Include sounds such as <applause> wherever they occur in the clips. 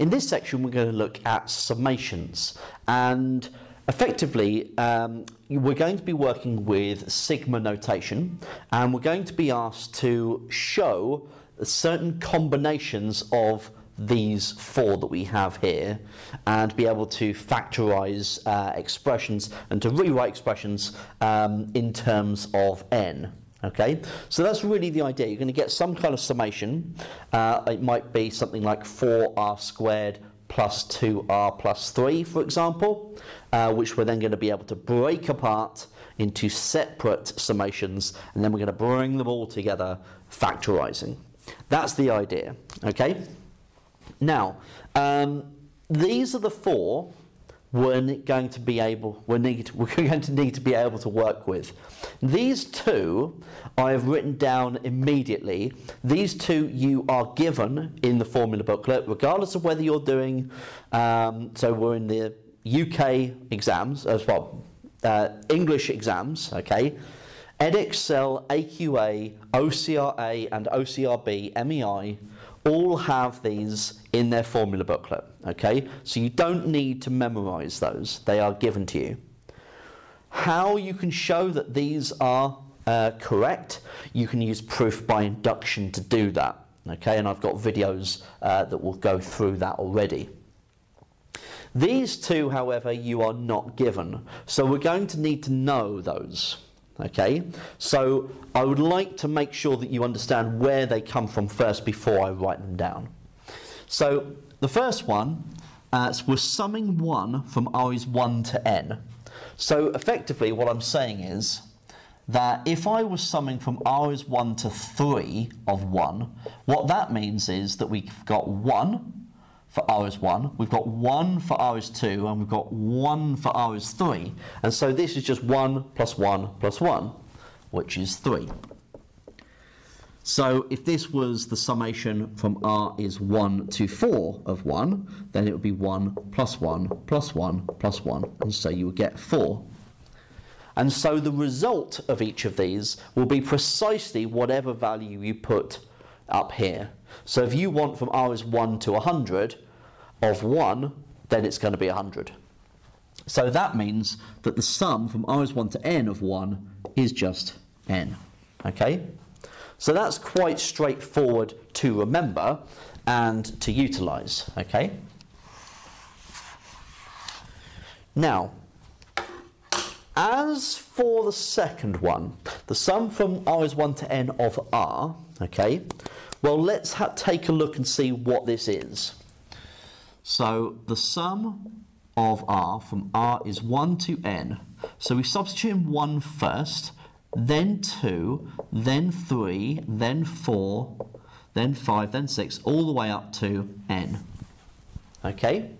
In this section, we're going to look at summations. And effectively, um, we're going to be working with sigma notation, and we're going to be asked to show certain combinations of these four that we have here and be able to factorize uh, expressions and to rewrite expressions um, in terms of n. Okay, so that's really the idea. You're going to get some kind of summation. Uh, it might be something like 4r squared plus 2r plus 3, for example, uh, which we're then going to be able to break apart into separate summations, and then we're going to bring them all together, factorizing. That's the idea. Okay. Now, um, these are the four we're going to be able we're, need, <laughs> we're going to need to be able to work with. These two I have written down immediately. These two you are given in the formula booklet, regardless of whether you're doing. Um, so we're in the UK exams as well, uh, English exams. Okay. Edexcel, AQA, OCRA, and OCRB, MEI all have these in their formula booklet. Okay, so you don't need to memorize those, they are given to you. How you can show that these are uh, correct, you can use proof by induction to do that. Okay, and I've got videos uh, that will go through that already. These two, however, you are not given. So we're going to need to know those. Okay, so I would like to make sure that you understand where they come from first before I write them down. So the first one, uh, we're summing 1 from is 1 to n. So effectively what I'm saying is that if I was summing from r is 1 to 3 of 1, what that means is that we've got 1 for r is 1, we've got 1 for r is 2, and we've got 1 for r is 3. And so this is just 1 plus 1 plus 1, which is 3. So if this was the summation from r is 1 to 4 of 1, then it would be 1 plus 1 plus 1 plus 1, and so you would get 4. And so the result of each of these will be precisely whatever value you put up here. So if you want from r is 1 to 100 of 1, then it's going to be 100. So that means that the sum from r is 1 to n of 1 is just n. Okay? So that's quite straightforward to remember and to utilize. Okay? Now, as for the second one, the sum from r is 1 to n of r, okay, well, let's take a look and see what this is. So the sum of r from r is 1 to n. So we substitute in 1 first, then 2, then 3, then 4, then 5, then 6, all the way up to n. Okay?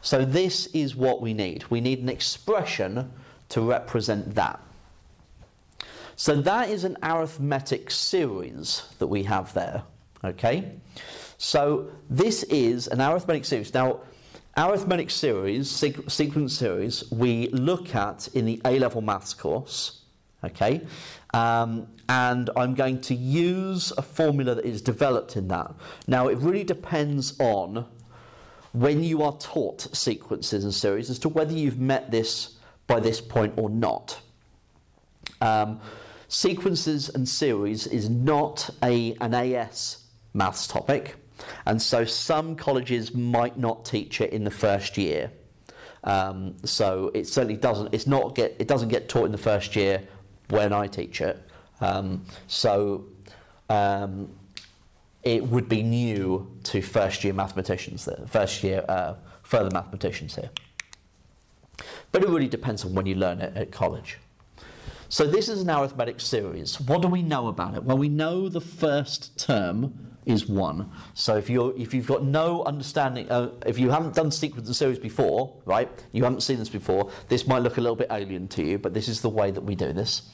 So this is what we need. We need an expression to represent that. So that is an arithmetic series that we have there. Okay? So this is an arithmetic series. Now, arithmetic series, sequ sequence series, we look at in the A-level maths course. Okay? Um, and I'm going to use a formula that is developed in that. Now, it really depends on when you are taught sequences and series as to whether you've met this by this point or not. Um, sequences and series is not a, an AS maths topic, and so some colleges might not teach it in the first year. Um, so it certainly doesn't. It's not get. It doesn't get taught in the first year when I teach it. Um, so um, it would be new to first year mathematicians, first year uh, further mathematicians here. But it really depends on when you learn it at college. So this is an arithmetic series. What do we know about it? Well, we know the first term is 1. So if, you're, if you've got no understanding, uh, if you haven't done sequence and series before, right, you haven't seen this before, this might look a little bit alien to you, but this is the way that we do this.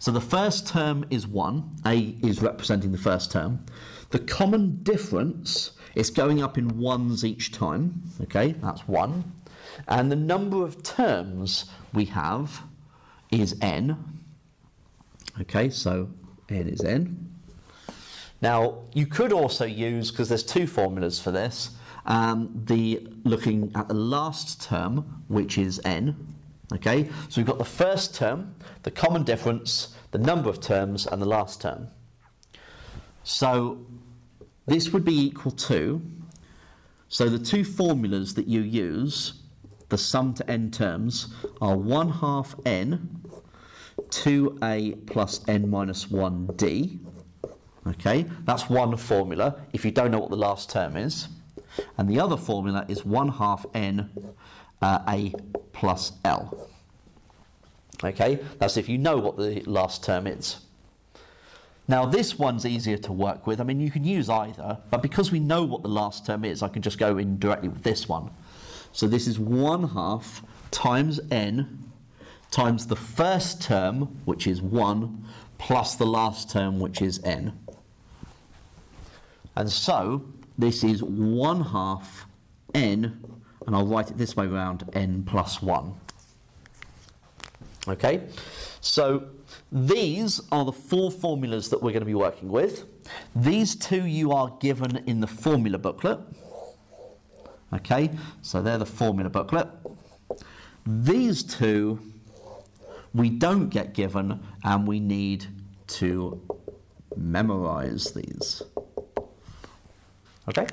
So the first term is 1, A is representing the first term. The common difference is going up in ones each time, okay, that's 1. And the number of terms we have is n, okay, so n is n. Now, you could also use, because there's two formulas for this, um, the looking at the last term, which is n. Okay, so we've got the first term, the common difference, the number of terms, and the last term. So this would be equal to, so the two formulas that you use, the sum to n terms, are 1 half n, 2a plus n minus 1d. Okay, that's one formula if you don't know what the last term is. And the other formula is 1 half n uh, a plus l. Okay, that's if you know what the last term is. Now this one's easier to work with. I mean, you can use either, but because we know what the last term is, I can just go in directly with this one. So this is 1 half times n times the first term, which is 1, plus the last term, which is n. And so this is 1 half n, and I'll write it this way round, n plus 1. Okay, so these are the four formulas that we're going to be working with. These two you are given in the formula booklet. Okay, so they're the formula booklet. These two we don't get given and we need to memorize these. Okay?